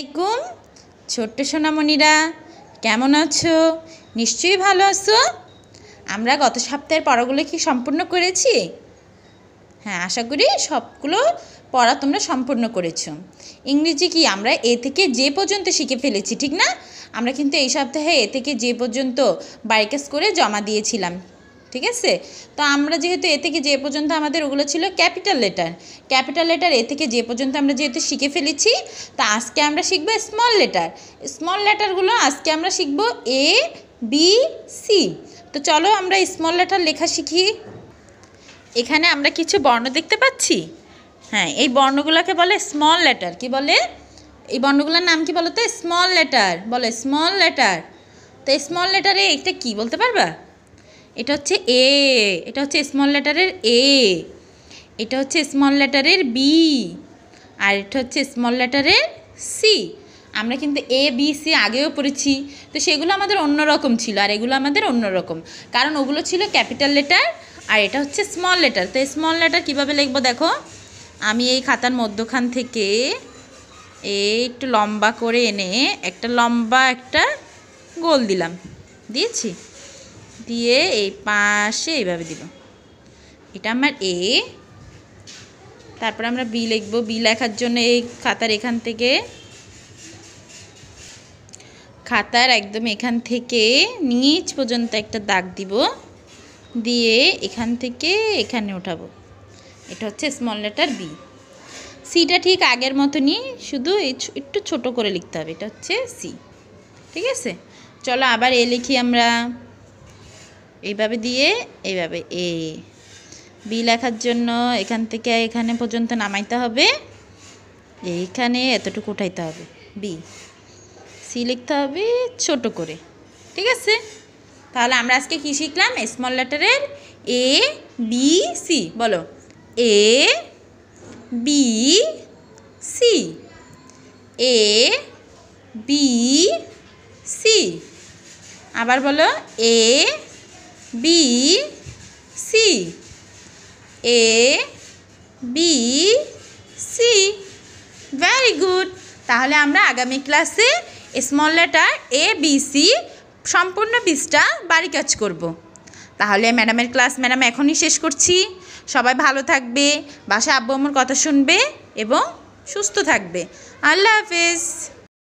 আলাইকুম। ছোট্ট সোনামণিরা, কেমন আছো? নিশ্চয়ই ভালো আছো? আমরা গত সপ্তাহের পড়াগুলো কি সম্পূর্ণ করেছি? হ্যাঁ আশা করি সবগুলো পড়া তোমরা সম্পূর্ণ করেছ। ইংরেজি কি আমরা এ থেকে যে পর্যন্ত শিখে ফেলেছি, ঠিক না? আমরা কিন্তু এই সপ্তাহে এ থেকে যে পর্যন্ত বাইকাস করে জমা দিয়েছিলাম। ঠিক আছে? তো আমরা যেহেতু এ থেকে যে পর্যন্ত আমাদের ওগুলো ছিল capital letter. Capital letter A থেকে যে পর্যন্ত আমরা যেহেতু শিখে ফেলেছি, তা আজকে আমরা শিখব স্মল লেটার স্মল লেটারগুলো আজকে আমরা শিখব এ বি সি তো চলো আমরা স্মল লেটার লেখা শিখি। এখানে আমরা কিছু বর্ণ দেখতে পাচ্ছি? হ্যাঁ এই বর্ণগুলোকে বলে স্মল লেটার কি বলে? এই বর্ণগুলোর নাম কি বলো তো স্মল লেটার বলে স্মল লেটার তো স্মল লেটারে এটা কি বলতে পারবা? এটা হচ্ছে এ এটা হচ্ছে স্মল লেটারের এ এটা হচ্ছে স্মল লেটারের বি আর এটা হচ্ছে স্মল লেটারের সি আমরা কিন্তু এ বি সি আগেও পড়েছি, তো সেগুলো আমাদের অন্যরকম ছিল, আর এগুলো আমাদের অন্যরকম। কারণ ওগুলো ছিল ক্যাপিটাল লেটার আর এটা হচ্ছে স্মল লেটার তো স্মল লেটার কীভাবে লিখব দেখো? আমি এই খাতার মধ্যখান থেকে এই একটু লম্বা করে এনে একটা লম্বা একটা গোল দিলাম। দিয়েছি? দিয়ে এই পাশে এইভাবে দিব এটা আমার এ তারপর আমরা বি লিখব। বি লেখার জন্য এই খাতার এখান থেকে, খাতার একদম এখান থেকে নিচ পর্যন্ত একটা দাগ দিব। দিয়ে এখান থেকে এখানে উঠাবো। এটা হচ্ছে স্মল লেটার বি সিটা ঠিক আগের মতনই, শুধু একটু ছোট করে লিখতে হবে। এটা হচ্ছে সি ঠিক আছে? চলো আবার এ লিখি আমরা। এইভাবে দিয়ে এইভাবে এ বি লেখার জন্য এখান থেকে এখানে পর্যন্ত নামাইতে হবে। এইখানে এতটুকু উঠাইতে হবে। বি, সি লিখতে হবে ছোট করে। ঠিক আছে? তাহলে আমরা আজকে কী শিখলাম? স্মল লেটারের এ বি সি বলো। A B C A B C আবার বলো। A B C A B C very good তাহলে আমরা আগামী ক্লাসে small letter A B C সম্পূর্ণ বীজটা বাড়ি কাজ করব। তাহলে ম্যাডামের ক্লাস ম্যাডাম এখনই শেষ করছি। সবাই ভালো থাকবে বাসা আব্বু আমার কথা শুনবে এবং সুস্থ থাকবে। আল্লাহ হাফেজ।